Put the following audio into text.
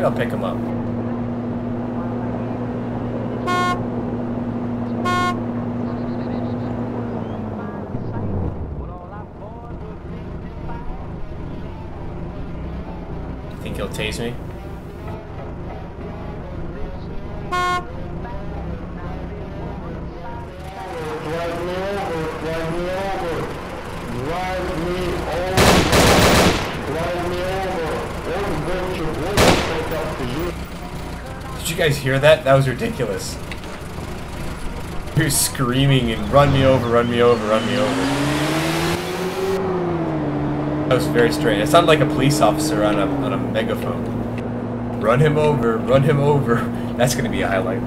Maybe I'll pick him up. Think he'll tase me? Drive me over, drive me over, you. Did you guys hear that? That was ridiculous. He was screaming and run me over, run me over, run me over. That was very strange. It sounded like a police officer on a on a megaphone. Run him over, run him over. That's gonna be a highlight.